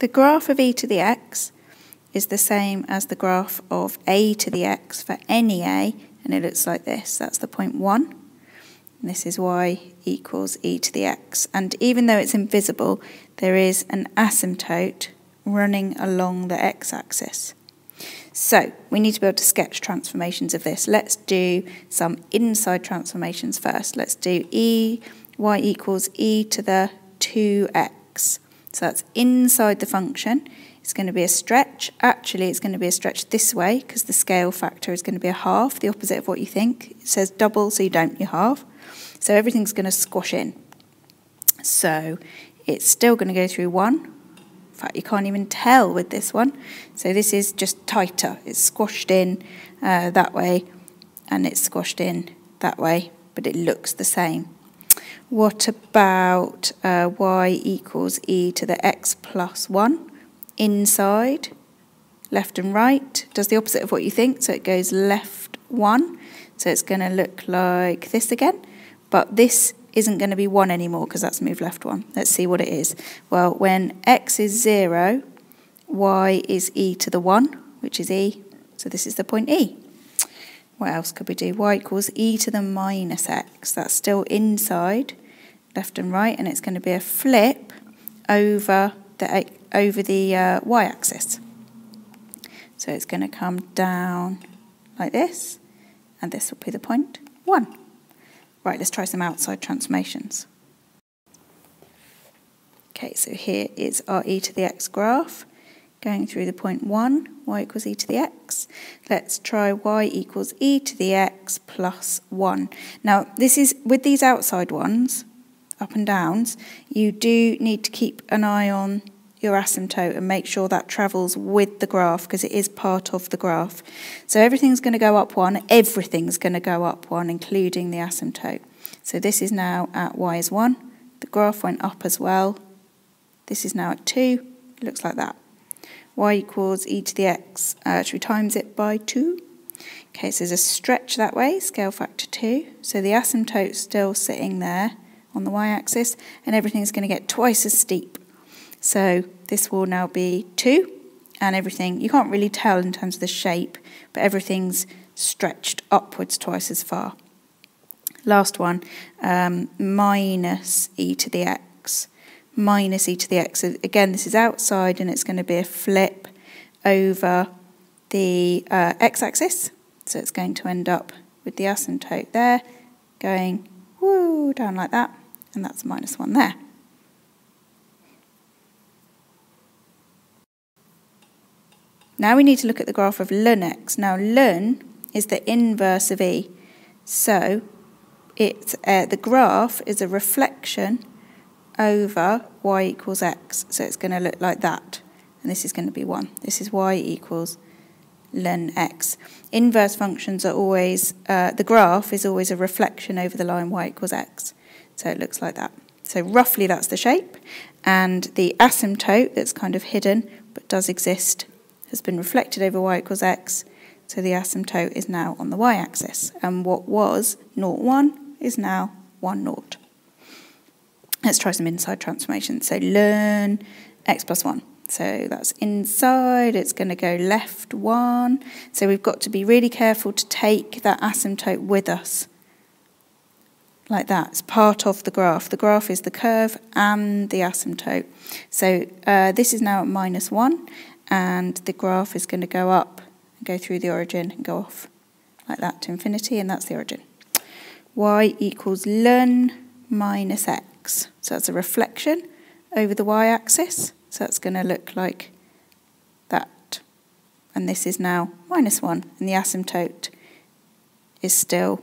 The graph of e to the x is the same as the graph of a to the x for any a, and it looks like this. That's the point 1. And this is y equals e to the x. And even though it's invisible, there is an asymptote running along the x-axis. So we need to be able to sketch transformations of this. Let's do some inside transformations first. Let's do e, y equals e to the 2x. So that's inside the function. It's going to be a stretch. Actually, it's going to be a stretch this way because the scale factor is going to be a half, the opposite of what you think. It says double, so you don't, you half. So everything's going to squash in. So it's still going to go through 1. In fact, you can't even tell with this one. So this is just tighter. It's squashed in uh, that way and it's squashed in that way, but it looks the same. What about uh, y equals e to the x plus 1? Inside, left and right, does the opposite of what you think, so it goes left 1. So it's going to look like this again, but this isn't going to be 1 anymore because that's moved left 1. Let's see what it is. Well, when x is 0, y is e to the 1, which is e, so this is the point e. What else could we do? y equals e to the minus x. That's still inside, left and right, and it's going to be a flip over the, over the uh, y-axis. So it's going to come down like this, and this will be the point 1. Right, let's try some outside transformations. Okay, so here is our e to the x graph going through the point 1, y equals e to the x. Let's try y equals e to the x plus 1. Now, this is with these outside ones, up and downs, you do need to keep an eye on your asymptote and make sure that travels with the graph because it is part of the graph. So everything's going to go up 1, everything's going to go up 1, including the asymptote. So this is now at y is 1. The graph went up as well. This is now at 2. It looks like that y equals e to the x. Uh, should we times it by 2? Okay, so there's a stretch that way, scale factor 2. So the asymptote's still sitting there on the y-axis, and everything's going to get twice as steep. So this will now be 2, and everything, you can't really tell in terms of the shape, but everything's stretched upwards twice as far. Last one, um, minus e to the x minus e to the x. Again, this is outside and it's going to be a flip over the uh, x-axis. So it's going to end up with the asymptote there going woo down like that and that's minus 1 there. Now we need to look at the graph of ln x. Now ln is the inverse of e. So it's, uh, the graph is a reflection over y equals x. So it's going to look like that. And this is going to be 1. This is y equals ln x. Inverse functions are always, uh, the graph is always a reflection over the line y equals x. So it looks like that. So roughly that's the shape. And the asymptote that's kind of hidden but does exist has been reflected over y equals x. So the asymptote is now on the y-axis. And what was 0, 1 is now 1, 0. Let's try some inside transformations. So ln x plus 1. So that's inside, it's going to go left 1. So we've got to be really careful to take that asymptote with us. Like that, it's part of the graph. The graph is the curve and the asymptote. So uh, this is now at minus 1, and the graph is going to go up and go through the origin and go off like that to infinity, and that's the origin. y equals ln minus x So that's a reflection over the y-axis. So that's going to look like that. And this is now minus 1, and the asymptote is still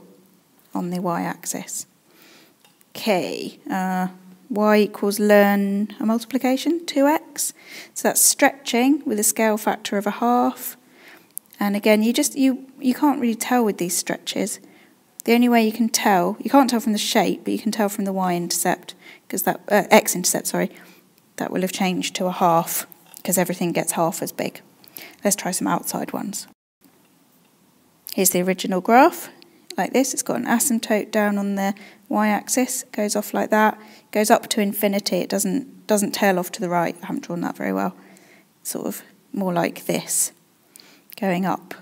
on the y-axis. Okay, uh, y equals ln a multiplication, 2x. So that's stretching with a scale factor of a half. And again, you just you you can't really tell with these stretches the only way you can tell, you can't tell from the shape, but you can tell from the y-intercept, because that, uh, x-intercept, sorry, that will have changed to a half, because everything gets half as big. Let's try some outside ones. Here's the original graph, like this. It's got an asymptote down on the y-axis, goes off like that, goes up to infinity. It doesn't doesn't tail off to the right. I haven't drawn that very well. sort of more like this, going up.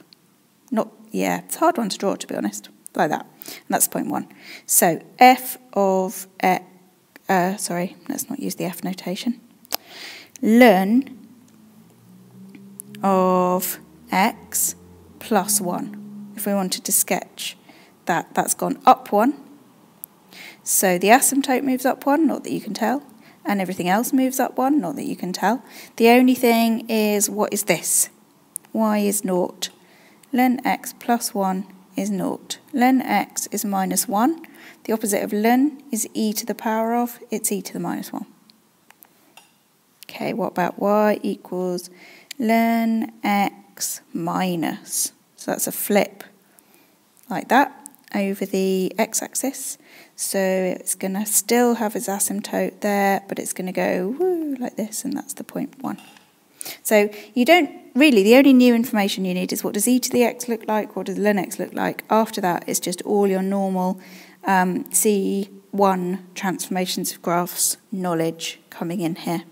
Not, yeah, it's a hard one to draw, to be honest, like that. And that's point one. So f of, uh, sorry, let's not use the f notation. Ln of x plus 1. If we wanted to sketch that, that's gone up 1. So the asymptote moves up 1, not that you can tell and everything else moves up one, not that you can tell. The only thing is, what is this? y is naught. ln x plus 1 is naught. ln x is minus 1. The opposite of ln is e to the power of, it's e to the minus 1. Okay, what about y equals ln x minus? So that's a flip like that over the x-axis. So it's going to still have its asymptote there, but it's going to go woo, like this, and that's the point one. So you don't really, the only new information you need is what does e to the x look like, what does ln x look like. After that, it's just all your normal um, C1 transformations of graphs knowledge coming in here.